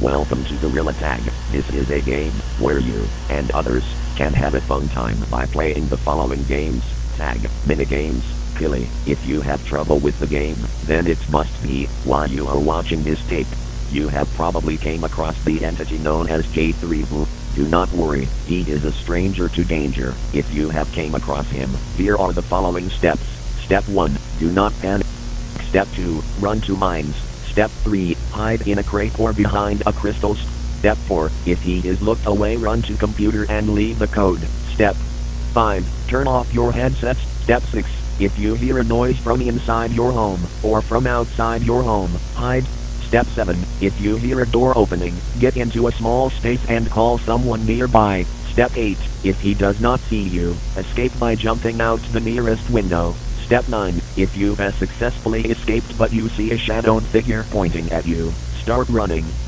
Welcome to Gorilla Tag. This is a game where you and others can have a fun time by playing the following games. Tag, minigames, Pilly. If you have trouble with the game, then it must be why you are watching this tape. You have probably came across the entity known as J3VU. Do not worry, he is a stranger to danger. If you have came across him, here are the following steps. Step 1, do not panic. Step 2, run to mines. Step 3, hide in a crate or behind a crystal. Step 4, if he is looked away run to computer and leave the code. Step 5, turn off your headsets. Step 6, if you hear a noise from inside your home or from outside your home, hide. Step 7, if you hear a door opening, get into a small space and call someone nearby. Step 8, if he does not see you, escape by jumping out the nearest window. Step 9, if you have successfully escaped but you see a shadowed figure pointing at you, start running.